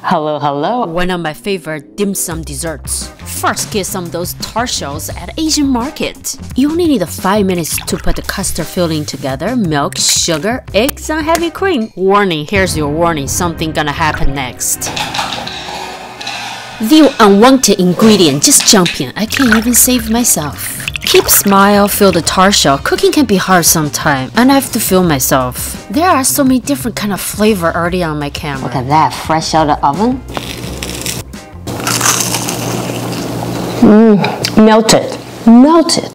Hello, hello. One of my favorite dim sum desserts. First, get some of those tart shells at Asian market. You only need 5 minutes to put the custard filling together, milk, sugar, eggs, and heavy cream. Warning, here's your warning, something gonna happen next. View unwanted ingredient, just jump in. I can't even save myself. Keep smile, feel the tar shell. Cooking can be hard sometimes, and I have to feel myself. There are so many different kind of flavor already on my camera. Look at that, fresh out of the oven. Mmm, melted, melted.